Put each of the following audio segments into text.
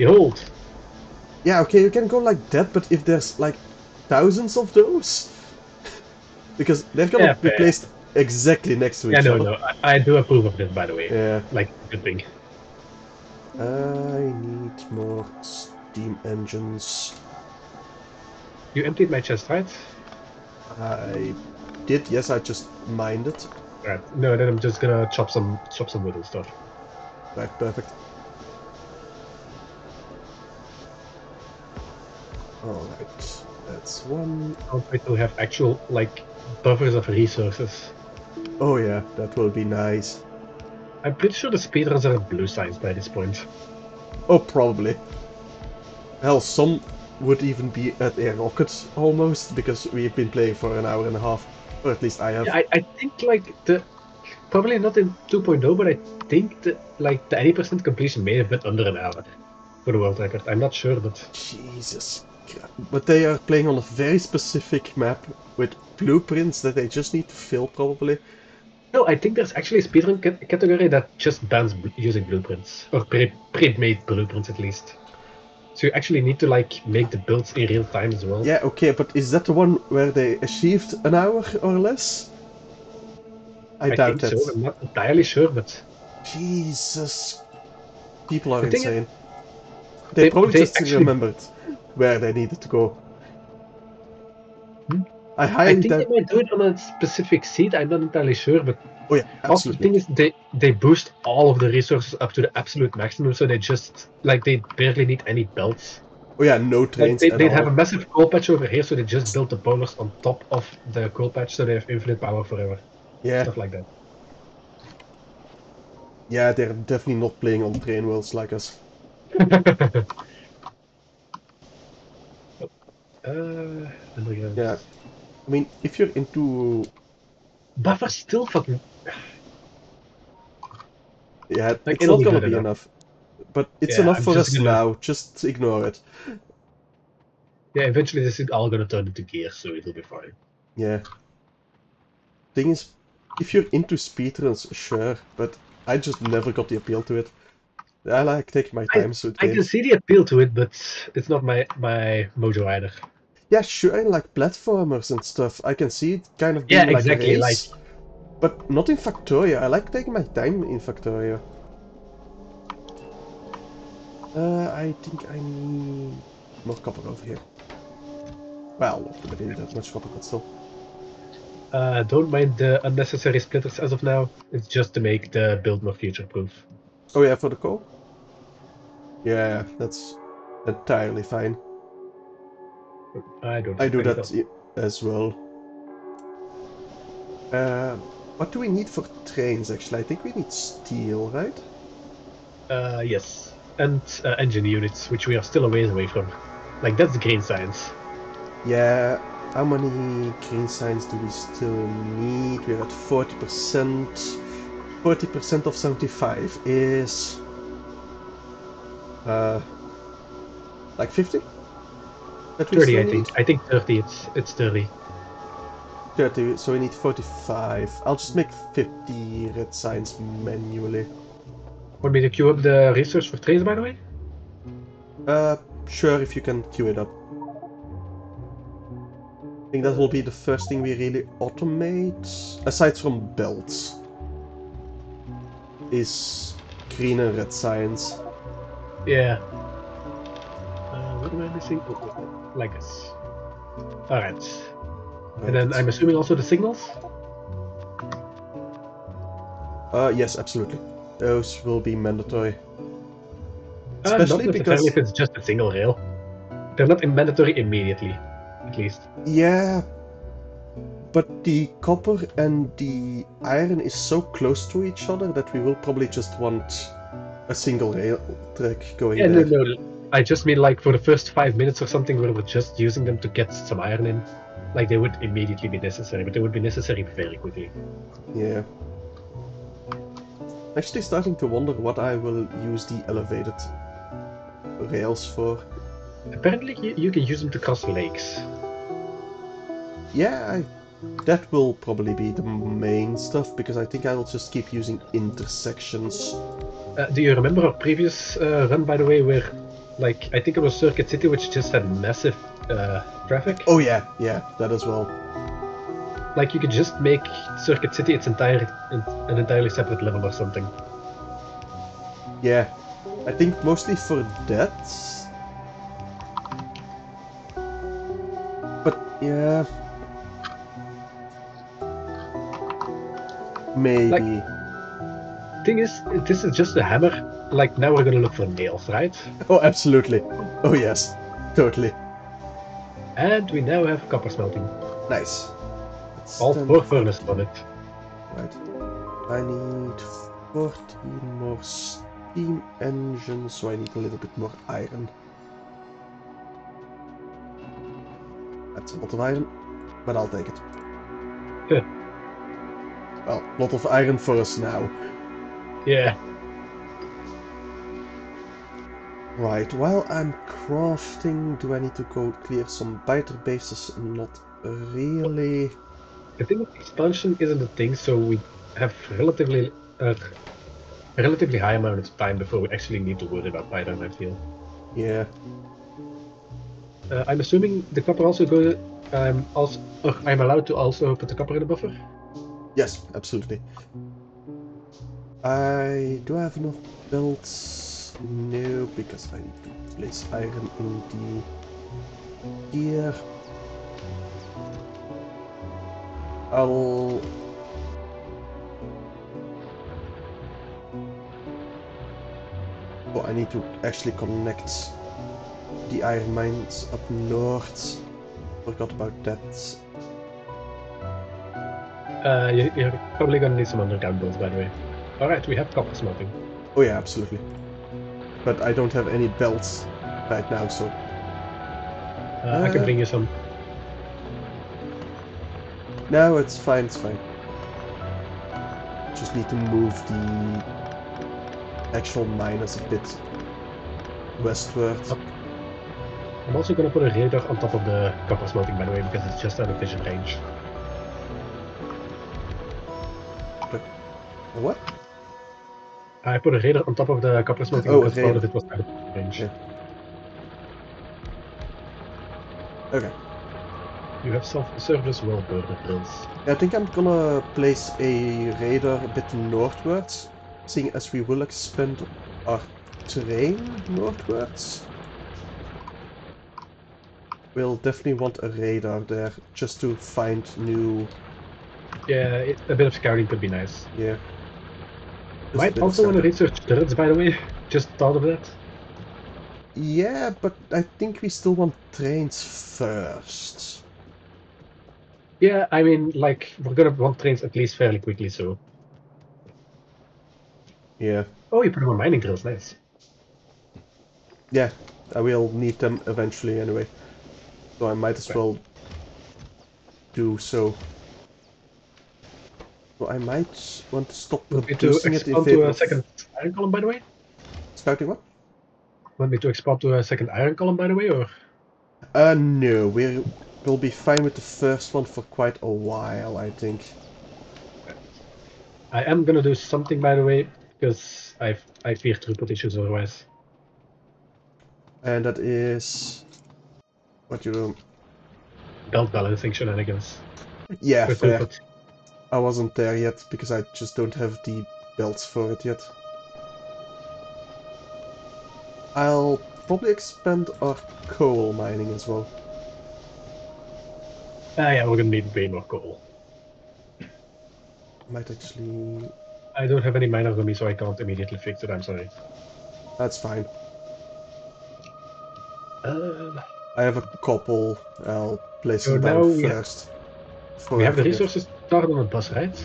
behold. Yeah, okay, you can go like that, but if there's like thousands of those, because they're gonna Yeah, be placed exactly next to each other. Yeah, no, no, I, I do approve of this, by the way. Yeah. Like, good thing. I need more steam engines. You emptied my chest, right? I did, yes, I just mined it. Right. No, then I'm just gonna chop some chop some wood and stuff. Right, perfect. Alright, that's one. I'll try to have actual like buffers of resources. Oh yeah, that will be nice. I'm pretty sure the speedruns are at blue science by this point. Oh, probably. Hell, some would even be at air rockets almost, because we've been playing for an hour and a half. Or at least I have. Yeah, I, I think like the probably not in 2.0, but I think that like the 80% completion may have been under an hour for the world record. I'm not sure, but Jesus. But they are playing on a very specific map with blueprints that they just need to fill, probably. no, I think there's actually a speedrun cat- category that just bans bl- using blueprints or pre- pre-made blueprints at least. So you actually need to like make the builds in real time as well. Yeah, okay, but is that the one where they achieved an hour or less? I, I doubt it. so. I'm not entirely sure, but Jesus. People are The thing is- insane. They, They- probably they just actually- remembered where they needed to go. Hmm? I I think doubt. they might do it on a specific seat. I'm not entirely sure, but Oh yeah, Also, the thing is, they they boost all of the resources up to the absolute maximum, so they just like they barely need any belts. Oh yeah, no Like trains they at they all. have a massive coal patch over here, so they just built the polars on top of the coal patch, so they have infinite power forever, Yeah, stuff like that. yeah, they're definitely not playing on train wheels like us. uh. Yeah. I mean, if you're into Buffer still fucking. yeah, Like, it's not gonna be enough. enough. But it's Yeah, enough I'm for us gonna- now. Just ignore it. Yeah, eventually this is all gonna turn into gears, so it'll be fine. Yeah. Thing is, if you're into speedruns, sure, but I just never got the appeal to it. I like taking my time with I can see the appeal to it, but it's not my my mojo either. Yeah, sure, I like platformers and stuff. I can see it kind of being Yeah, like exactly, a race, but not in Factorio. I like taking my time in Factorio. Uh, I think I need more copper over here. Well, not really that much copper, but still. Uh, don't mind the unnecessary splitters as of now. It's just to make the build more future-proof. Oh yeah, for the coal? Yeah, that's entirely fine. I don't. I do that so. as well. Uh, what do we need for trains, actually? I think we need steel, right? Uh, yes, and uh, engine units, which we are still a ways away from. Like that's the green science. Yeah, how many green science do we still need? We're at 40%. 40% of 75 is... Uh, like 50? That we Thirty, I think. I think thirty. It's it's thirty. 30, so we need 45. I'll just make 50 red science manually. Want me to queue up the research for trains, by the way? Uh, sure, if you can queue it up. I think that will be the first thing we really automate, aside from belts, is green and red science. Yeah. Uh, what am I missing? Oh, like this. All right. And then I'm assuming also the signals. Uh, yes, absolutely. Those will be mandatory. Uh, Especially necessarily because, if it's just a single rail. They're not mandatory immediately, at least. yeah, but the copper and the iron is so close to each other that we will probably just want a single rail track going Yeah, no, there. no. I just mean like for the first five minutes or something where we're just using them to get some iron in. Like they would immediately be necessary, but they would be necessary very quickly. Yeah. Actually starting to wonder what I will use the elevated rails for. Apparently, you, you can use them to cross lakes. Yeah, I, that will probably be the main stuff because I think I will just keep using intersections. Uh, do you remember our previous uh, run, by the way, where Like I think it was Circuit City, which just had massive uh, traffic. Oh yeah, yeah, that as well. Like you could just make Circuit City its entire an entirely separate level or something. Yeah, I think mostly for that. But yeah, maybe. Thing is, this is just a hammer. Like now we're gonna look for nails, right? oh, absolutely. Oh yes, totally. And we now have copper smelting. Nice. Let's All four furnaces on it. Right. I need 14 more steam engines, so I need a little bit more iron. That's a lot of iron, but I'll take it. Yeah. A lot of iron for us now. Yeah. Right, while I'm crafting, do I need to go clear some biter bases? Not really. I think expansion isn't a thing, so we have relatively uh, a relatively high amount of time before we actually need to worry about Python. I feel. Yeah. Uh, I'm assuming the copper also go. Um, also, I'm allowed to also put the copper in the buffer. Yes, absolutely. I do have enough belts? No, because I need to place iron in the gear. I'll Oh, I need to actually connect the iron mines up north. Forgot about that. Uh, you, you're probably gonna need some underground by the way. All right, we have copper smelting. Oh yeah, absolutely. But I don't have any belts right now, so Uh, I can Uh, bring you some. no, it's fine, it's fine. Just need to move the actual miners a bit westward. I'm also gonna put a radar on top of the copper smelting, by the way, because it's just out of vision range. What? I put a radar on top of the copper smelting Oh, because part of radar. it was out of range. Yeah. Okay. You have self-served as well, burner drills. I think I'm gonna place a radar a bit northwards, seeing as we will expand our terrain northwards. We'll definitely want a radar there just to find new Yeah, it, a bit of scouting could be nice. yeah. Just Might also want to research turrets, by the way. Just thought of that. Yeah, but I think we still want trains first. Yeah, I mean, like, we're gonna want trains at least fairly quickly, so. Yeah. Oh, you put them on mining drills, nice. Yeah, I will need them eventually anyway. So I might as well do so. So I might want to stop Want me to producing it in favor to a second iron column, by the way? scouting what? Want me to expand to a second iron column, by the way, or? Uh, no, we will be fine with the first one for quite a while, I think. I am gonna do something, by the way, because I I fear throughput issues otherwise. And that is what you. do? Belt balancing shenanigans. Yeah, fair. throughput. I wasn't there yet because I just don't have the belts for it yet. I'll probably expand our coal mining as well. Ah, yeah, we're gonna need way more coal. Might actually. I don't have any miners on me, so I can't immediately fix it. I'm sorry. That's fine. Uh, I have a couple. I'll place So them down have- first. before we have the forget. resources started on the bus, right?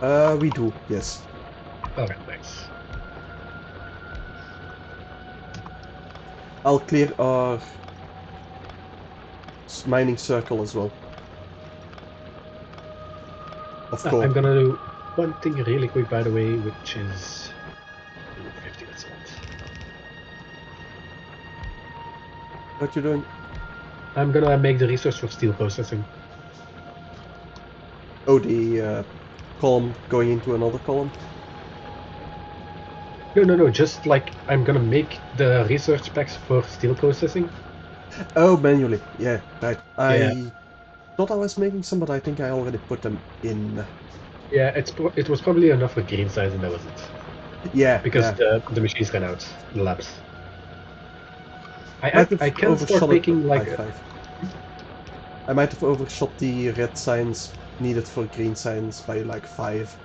Uh, we do, yes. Okay, thanks. I'll clear our mining circle as well. Of Ah, course. I'm gonna do one thing really quick, by the way, which is 50. That's. What you doing? I'm gonna make the resource for steel processing. Oh, the uh, column going into another column. No, no, no. Just like I'm gonna make the research packs for steel processing. Oh, manually. Yeah, right. I Yeah. thought I was making some, but I think I already put them in. Yeah, it's pro- it was probably enough for green size, and that was it. Yeah, Because yeah. the the machines ran out, the labs. I I, I can start making like. I might have overshot the red science needed for green science by like five.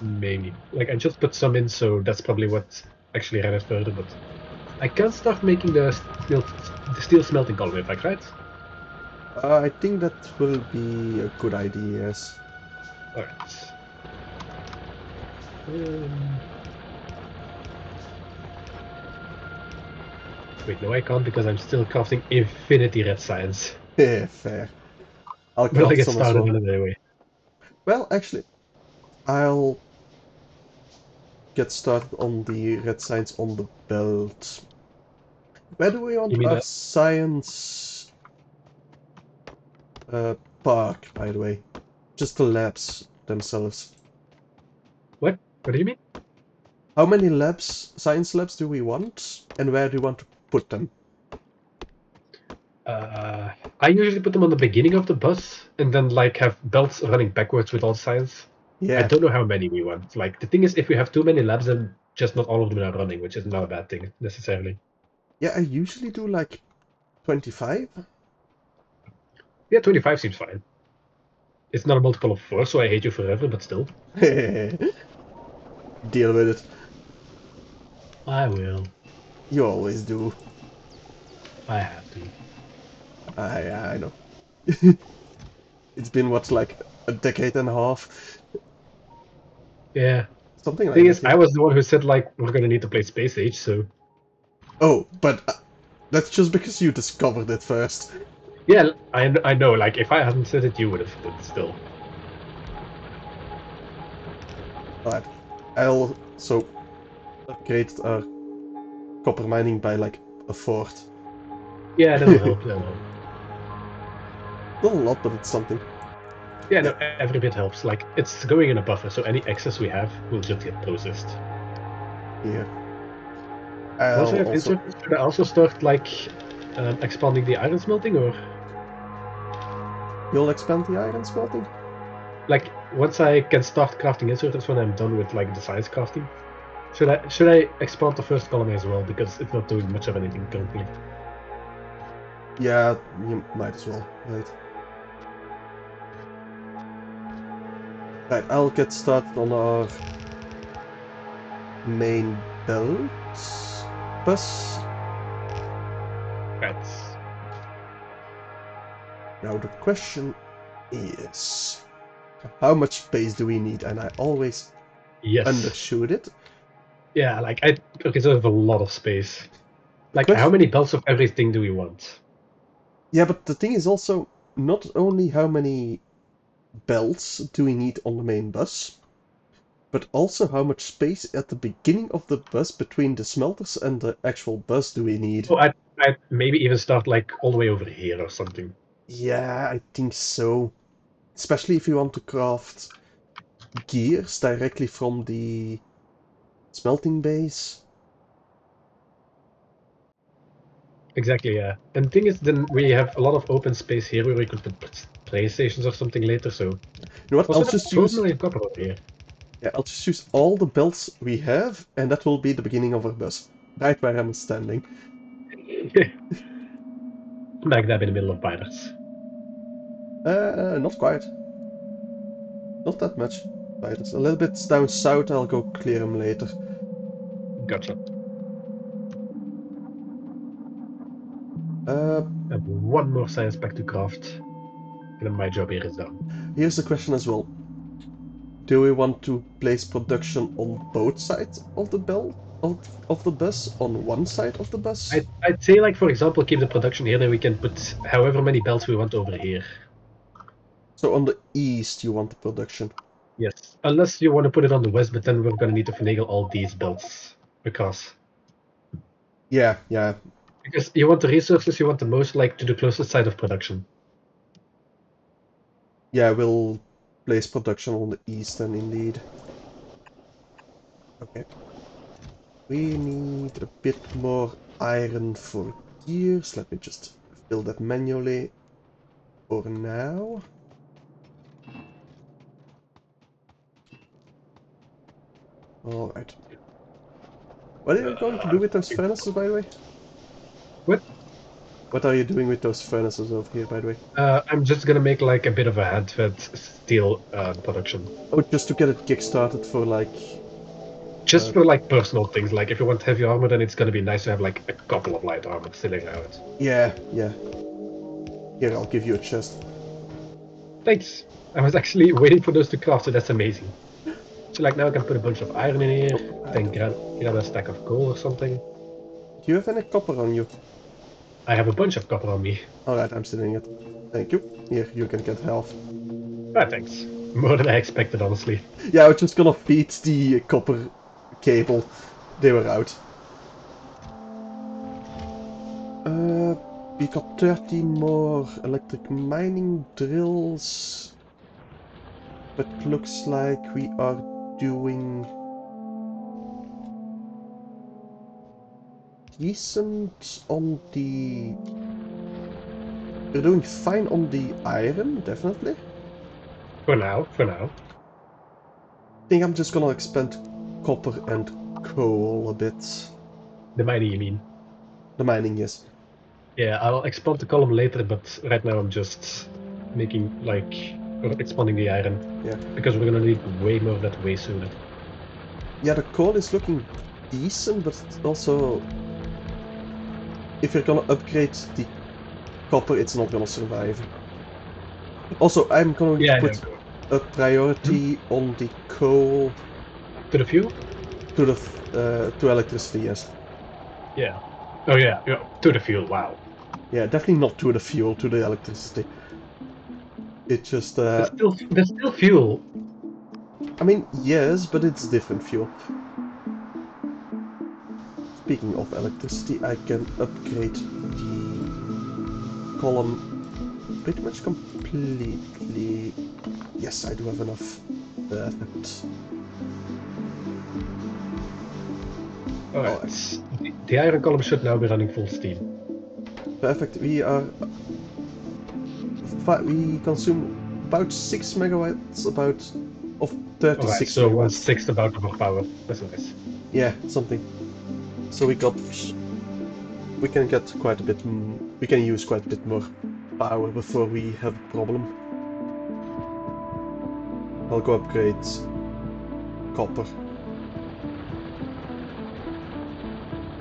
maybe like I just put some in, so that's probably what actually ran it further. But I can start making the steel the steel smelting column, in fact, right? Uh, I think that will be a good idea. Yes. Alright. Um... Wait, no, I can't because I'm still crafting infinity red science. Yeah, fair. I'll I craft get started it anyway? Well, actually, I'll get started on the red science on the belt. Where do we want our that- science uh, park, by the way? Just the labs themselves. What? What do you mean? How many labs, science labs, do we want, and where do we want to put them? Uh, I usually put them on the beginning of the bus and then like have belts running backwards with all science. I don't know how many we want. Like the thing is, if we have too many labs, then just not all of them are running, which is not a bad thing necessarily. yeah. I usually do like twenty-five. Yeah, 25 seems fine. It's not a multiple of four, so I hate you forever, but still. Deal with it. I will. You always do. I have to. I I know. it's been what's like a decade and a half, Yeah. something like thing that. is, yeah. I was the one who said like we're gonna need to play Space Age, so Oh, but uh, that's just because you discovered it first. yeah, I I know. Like if I hadn't said it, you would have. But still, Alright, I'll so upgrade our copper mining by like a fourth. yeah, that'll help. That'll help. Not a lot, but it's something. Yeah, no, every bit helps. Like it's going in a buffer, so any excess we have will just get processed. Yeah. Once I I'll have also, should I also start like um, expanding the iron smelting, or you'll expand the iron smelting? like once I can start crafting inserts when I'm done with like the science crafting? Should I should I expand the first column as well because it's not doing much of anything currently? Yeah, you might as well, right? I'll get started on our main belt bus. Right. Now the question is, how much space do we need? And I always Yes. undershoot it. Yeah, like I reserve a lot of space. Like Question- how many belts of everything do we want? Yeah, but the thing is also not only how many belts do we need on the main bus, but also how much space at the beginning of the bus between the smelters and the actual bus do we need. Oh, I I maybe even start like all the way over here or something. Yeah, I think so. Especially if you want to craft gears directly from the smelting base. Exactly, yeah. And the thing is, then we have a lot of open space here where we could put play stations or something later. So You know what? I'll just 12 use million copper over here. yeah, I'll just use all the belts we have, and that will be the beginning of our bus. Right where I'm standing. Back dab in the middle of pirates. Uh, not quite. Not that much. It's a little bit down south. I'll go clear them later. Gotcha. Uh, I have one more science back to craft, then my job here is done. here's the question as well. Do we want to place production on both sides of the bell of, of the bus? On one side of the bus? I'd, I'd say, like for example, keep the production here, then we can put however many belts we want over here. So on the east you want the production. Yes, unless you want to put it on the west, but then we're gonna need to finagle all these belts because. Yeah, yeah. Because you want the resources you want the most, like to the closest side of production. Yeah, we'll place production on the east then indeed. Okay. We need a bit more iron for gears. Let me just fill that manually for now. Alright. What are you uh, going to do with those uh, furnaces, by the way? What? What are you doing with those furnaces over here, by the way? Uh, I'm just gonna make like a bit of a with steel uh, production. Oh, just to get it kickstarted for like... Just Uh, for like personal things, like if you want heavy armor, then it's gonna be nice to have like a couple of light armor sitting out. Yeah, yeah. Here, I'll give you a chest. Thanks. I was actually waiting for those to craft, so that's amazing. So like now I can put a bunch of iron in here, then grab, grab a stack of coal or something. Do you have any copper on you? I have a bunch of copper on me. Alright, I'm stealing it. Thank you. Here, you can get health. Ah, thanks. More than I expected, honestly. Yeah, I was just gonna feed the copper cable. They were out. Uh, we got 30 more electric mining drills. But looks like we are doing decent on the... We're doing fine on the iron, definitely. For now, for now. I think I'm just gonna expand copper and coal a bit. The mining, you mean? The mining, yes. Yeah, I'll expand the column later, but right now I'm just making like or expanding the iron. Yeah. Because we're gonna need way more of that way sooner. Yeah, the coal is looking decent, but also if you're gonna upgrade the copper, it's not gonna survive. Also, I'm gonna Yeah, put a priority on the coal To the fuel? to the f- uh, to electricity. Yes. Yeah. Oh yeah, yeah. To the fuel. Wow. Yeah, definitely not to the fuel, to the electricity. It just, uh, There's still there's still fuel. I mean, yes, but it's different fuel. Speaking of electricity, I can upgrade the column pretty much completely. Yes, I do have enough. Perfect. Alright. The, iron column should now be running full steam. Perfect. We are. We consume about six megawatts, about of Alright, thirty-six so one megawatts. sixth amount of our power. That's nice. Yeah, something. So we got, we can get quite a bit, we can use quite a bit more power before we have a problem. I'll go upgrade copper.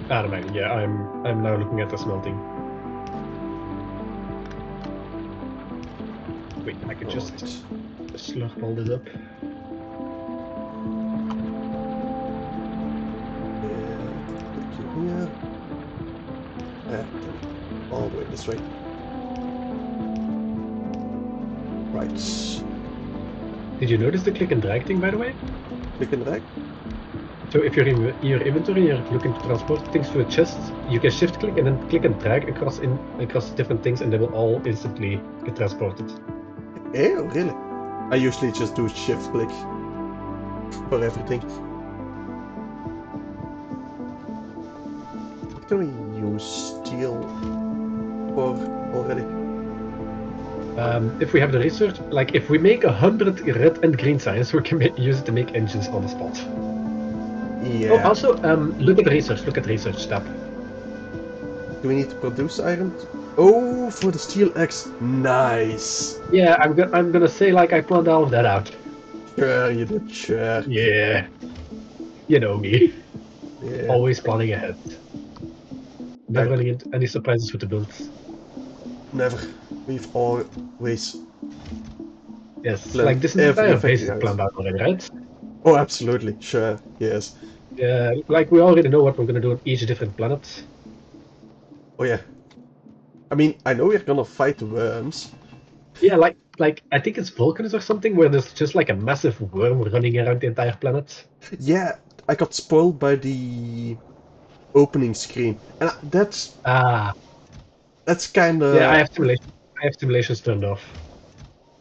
Man, yeah, I'm I'm now looking at the smelting. Wait, I could just Alright. slurp all this up. Here. And all the way this way. Right. Did you notice the click and drag thing, by the way? Click and drag. So if you're in your inventory, you're looking to transport things to a chest, you can shift click and then click and drag across in across different things, and they will all instantly get transported. Eh, oh, really? I usually just do shift click for everything. What can we use steel for already? Um, if we have the research, like if we make a hundred red and green science, we can ma- use it to make engines on the spot. Yeah. Oh, also, um, look at research. Look at research tab. Do we need to produce iron? Oh, for the steel axe. Nice. Yeah, I'm gonna I'm gonna say like I planned all of that out. Sure, you did. Sure. Yeah, you know me, Yeah. always planning ahead. Never into any surprises with the builds. Never. We've always. Yes, like this entire base is out. planned out already, right? Oh, absolutely. Sure. Yes. Yeah, like we already know what we're gonna do on each different planet. Oh yeah. I mean, I know we're gonna fight worms. Yeah, like like I think it's Vulcanus or something where there's just like a massive worm running around the entire planet. Yeah, I got spoiled by the opening screen, and that's Ah, that's kind of yeah, I have simulation. I have simulations turned off.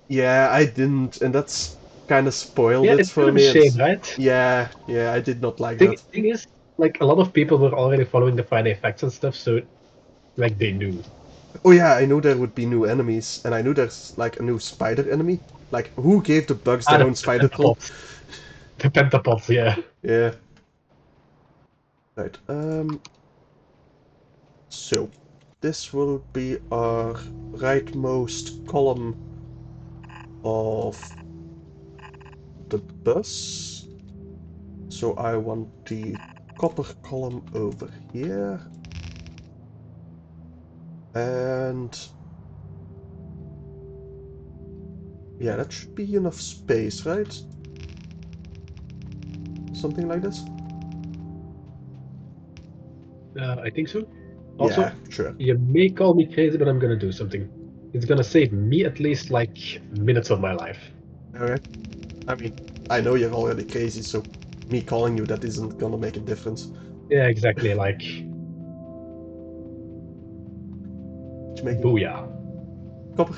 yeah, I didn't, and that's kind of spoiled Yeah, it it's for kind of a me. shame, right? Yeah, yeah, I did not like Thing, that. thing is, like a lot of people were already following the Friday Facts and stuff, so like they knew. Oh yeah, I knew there would be new enemies, and I knew there's like a new spider enemy. Like, who gave the bugs their Ah, the own spider pentapods. The pentapods, yeah. Yeah. Right. Um. So, this will be our rightmost column of the bus. So I want the copper column over here. And yeah, that should be enough space, right? Something like this? Uh, I think so. Also, yeah, sure. you may call me crazy, but I'm gonna do something. It's gonna save me at least like minutes of my life. Alright. I mean, I know you're already crazy, so me calling you that isn't gonna make a difference. Yeah, exactly. Like, making booyah! copper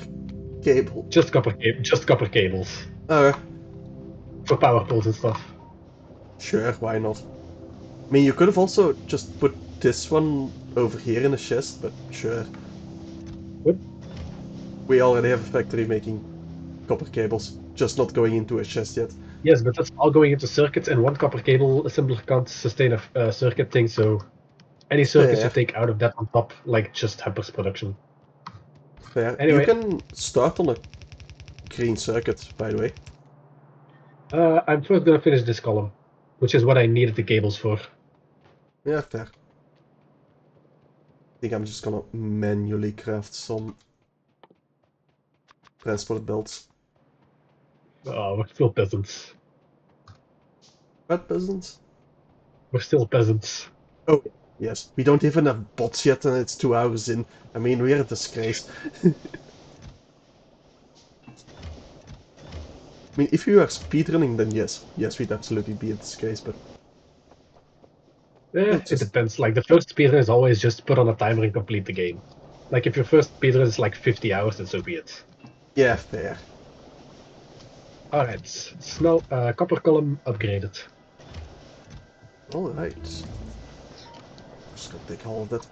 cable. Just copper, ca- just copper cables Alright, for power poles and stuff. sure, why not? I mean, you could have also just put this one over here in a chest, but sure. What? We already have a factory making copper cables, just not going into a chest yet. Yes, but that's all going into circuits, and one copper cable assembler can't sustain a uh, circuit thing. So, any circuits Fair. you take out of that on top, like, just hampers production. Fair. Anyway. You can start on a green circuit, by the way. Uh, I'm first gonna finish this column, which is what I needed the cables for. Yeah, fair. I think I'm just gonna manually craft some transport belts. Oh, ah, we're still peasants. What peasants? We're still peasants. Oh, yes, we don't even have bots yet and it's two hours in. I mean, we're a disgrace. I mean, if you are speedrunning, then yes. Yes, we'd absolutely be a disgrace, but Eh, it depends. Like the first speedrun is always just put on a timer and complete the game. Like if your first speedrun is like 50 hours, then so be it. yeah, fair. Alright, snow uh, copper column upgraded. Alright. Just gonna take all of that.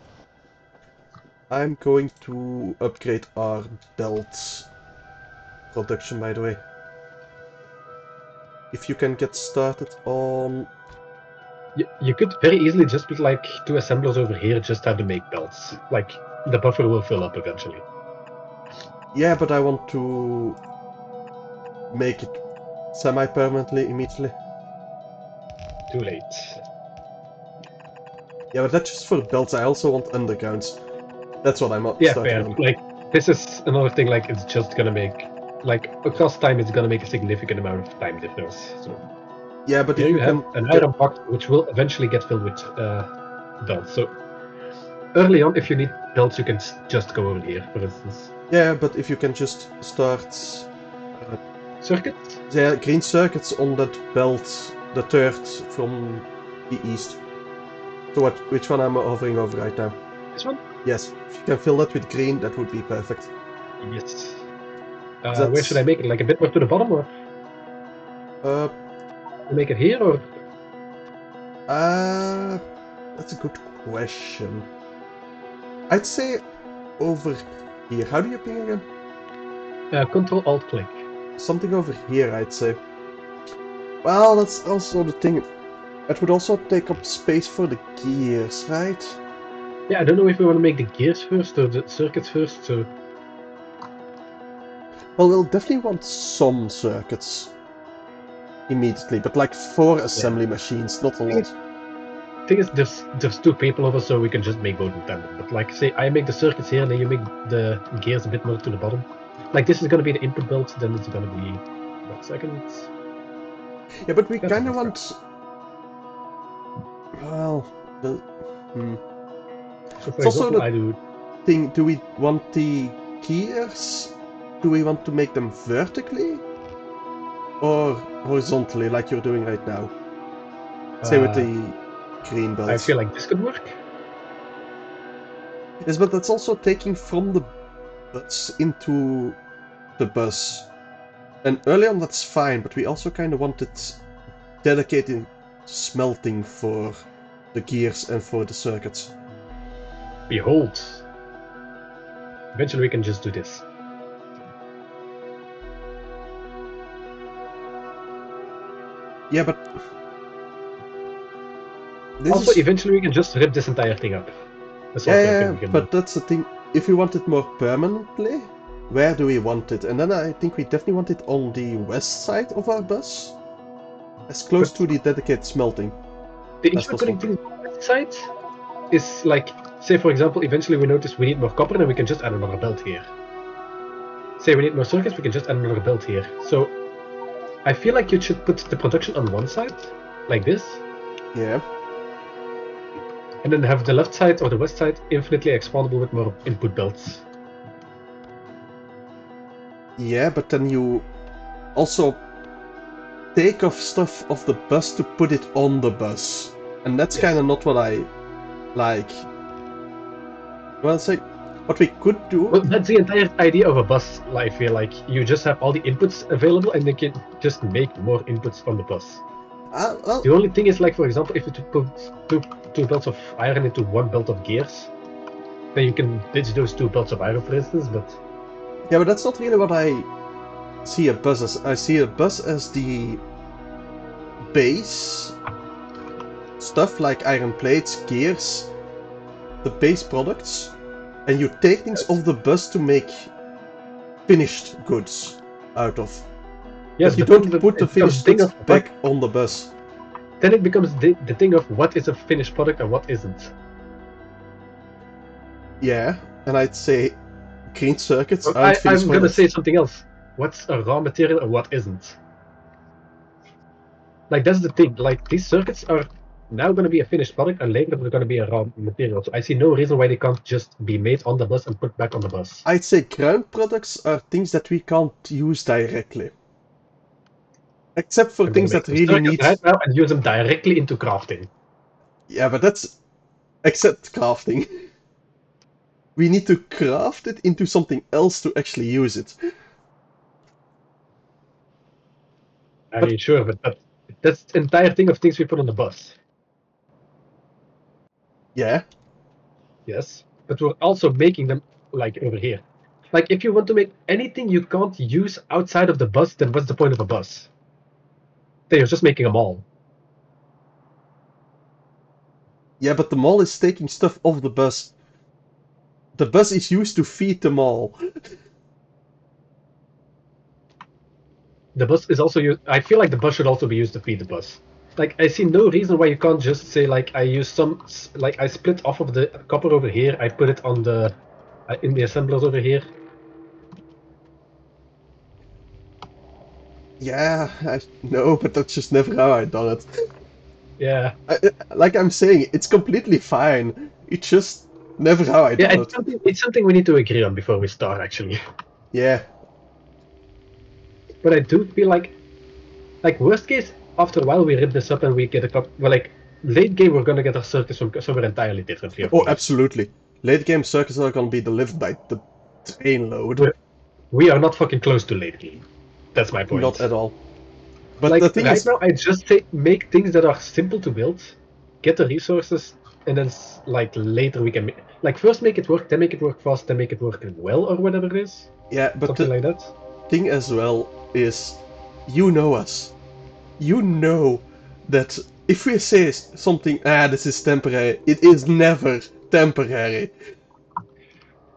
I'm going to upgrade our belt production, by the way. If you can get started on... You, you could very easily just put like two assemblers over here, just have to make belts. Like the buffer will fill up eventually. Yeah, but I want to make it semi-permanently immediately. Too late. Yeah, but that's just for belts. I also want undergrounds. That's what I'm up Yeah, fair. on. Like this is another thing. Like it's just gonna make like across time, it's gonna make a significant amount of time difference. So Yeah, but if you you have can an iron box, which will eventually get filled with uh, belts. So early on, if you need belts, you can just go over here, for instance. Yeah, but if you can just start Circuit. the green circuits on that belt, the third from the east. So what? Which one am I hovering over right now? This one. Yes, if you can fill that with green, that would be perfect. Yes. Uh, where should I make it? Like a bit more to the bottom, or Uh, make it here, or uh, that's a good question. I'd say over here. How do you ping again? uh, Control Alt click? Something over here, I'd say. Well, that's also the thing. It would also take up space for the gears, right? Yeah, I don't know if we want to make the gears first or the circuits first. So Well, we'll definitely want some circuits immediately, but like four assembly machines, not a lot. thing is, there's there's two people over, so we can just make both in tandem. But like, say I make the circuits here, and then you make the gears a bit more to the bottom. Like this is gonna be the input belt, then it's gonna be one second. Yeah, but we kind of want. Well, the hmm. So for It's also the- I do thing. Do we want the gears? Do we want to make them vertically or horizontally, like you're doing right now? Say with uh, the green belts. I feel like this could work. Yes, but that's also taking from the bus into the bus. And early on that's fine, but we also kind of wanted dedicated smelting for the gears and for the circuits. Behold. Eventually we can just do this. Yeah, but this also, is... eventually we can just rip this entire thing up. That's yeah, yeah, thing we can but do. that's the thing. If we want it more permanently, where do we want it? And then I think we definitely want it on the west side of our bus, as close But- to the dedicated smelting. The issue with putting things on the west side is like, say for example, eventually we notice we need more copper, and we can just add another belt here. Say we need more circuits, we can just add another belt here. So, I feel like you should put the production on one side, like this, Yeah, and then have the left side or the west side infinitely expandable with more input belts. yeah, but then you also take off stuff off the bus to put it on the bus, and that's Yes. kind of not what I like. Well, say what we could do. Well, that's the entire idea of a bus. I feel like you just have all the inputs available, and you can just make more inputs on the bus. Uh, well, The only thing is, like for example, if you put two, two belts of iron into one belt of gears, then you can ditch those two belts of iron, for instance. But Yeah, but that's not really what I see a bus as. I see a bus as the base stuff like iron plates, gears, the base products, and you take things off the bus to make finished goods out of. yes, but you but don't put the finished thing goods of back on the bus. Then it becomes the, the thing of what is a finished product and what isn't. Yeah, and I'd say green circuits aren't I, finished I'm gonna say something else. What's a raw material and what isn't? Like that's the thing. Like these circuits are now gonna be a finished product, and later they're gonna be a raw material. So I see no reason why they can't just be made on the bus and put back on the bus. I'd say ground products are things that we can't use directly. Except for things that really need. right now and use them directly into crafting. Yeah, but that's. Except crafting. We need to craft it into something else to actually use it. I But- mean, sure, but, but that's the entire thing of things we put on the bus. Yeah. Yes, but we're also making them like over here. Like if you want to make anything you can't use outside of the bus, then what's the point of a bus? Then you're just making a mall. Yeah, but the mall is taking stuff off the bus. The bus is used to feed the mall. The bus is also used. I feel like the bus should also be used to feed the bus. Like I see no reason why you can't just say like I use some like I split off of the copper over here. I put it on the uh, in the assemblers over here. Yeah, I know, but that's just never how I done it. Yeah, I, like I'm saying, it's completely fine. It's just never how I yeah. done It's it. something. It's something we need to agree on before we start actually. Yeah, But I do feel like, like worst case, after a while we rip this up and we get a cup. Well, like late game we're gonna get our circus from somewhere entirely differently. of Oh, absolutely. Late game circuits are gonna be delivered by the train load. Yeah. We are not fucking close to late game. That's my point. Not at all. But like the thing right is, now, I just say make things that are simple to build, get the resources, and then like later we can make, like first make it work, then make it work fast, then make it work well or whatever it is, yeah, but something the like that. thing as well is, you know us. You know that if we say something, ah, this is temporary, it is never temporary.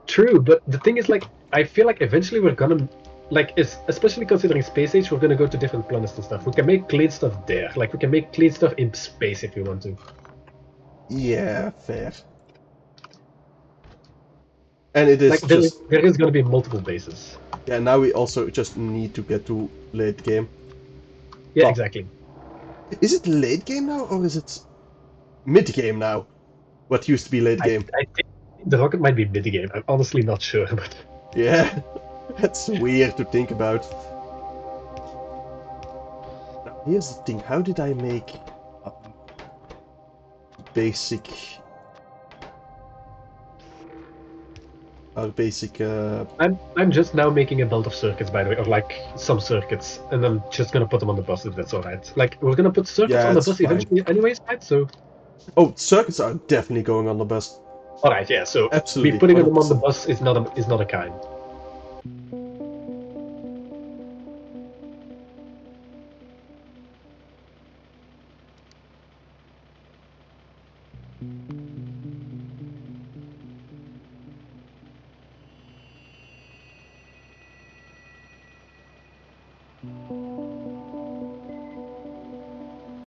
True, but the thing is, like, I feel like eventually we're gonna, like, is especially considering space age, we're gonna go to different planets and stuff. We can make clean stuff there, like we can make clean stuff in space if we want to. Yeah, fair. And it is Like, there, just there is gonna be multiple bases. yeah. Now we also just need to get to late game. Yeah, Well, exactly. Is it late game now or is it mid game now? What used to be late I, game? I think the rocket might be mid game. I'm honestly not sure, but Yeah, that's weird to think about. Now, here's the thing: how did I make basic? Our basic. Uh, I'm I'm just now making a build of circuits, by the way, or like some circuits, and I'm just gonna put them on the bus if that's alright. Like we're gonna put circuits Yeah, on the bus fine. eventually, anyways, right? So oh, circuits are definitely going on the bus. alright, yeah. So Absolutely. putting them on the bus is not a is not a kind.